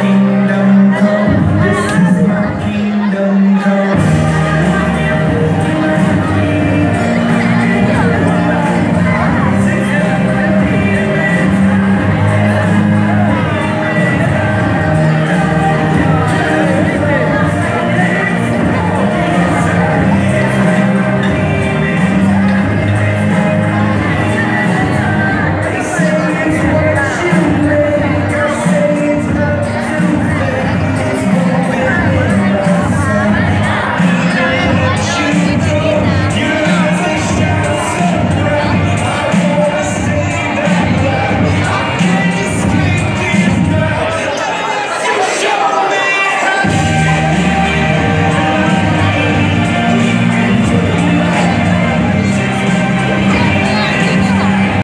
kingdom.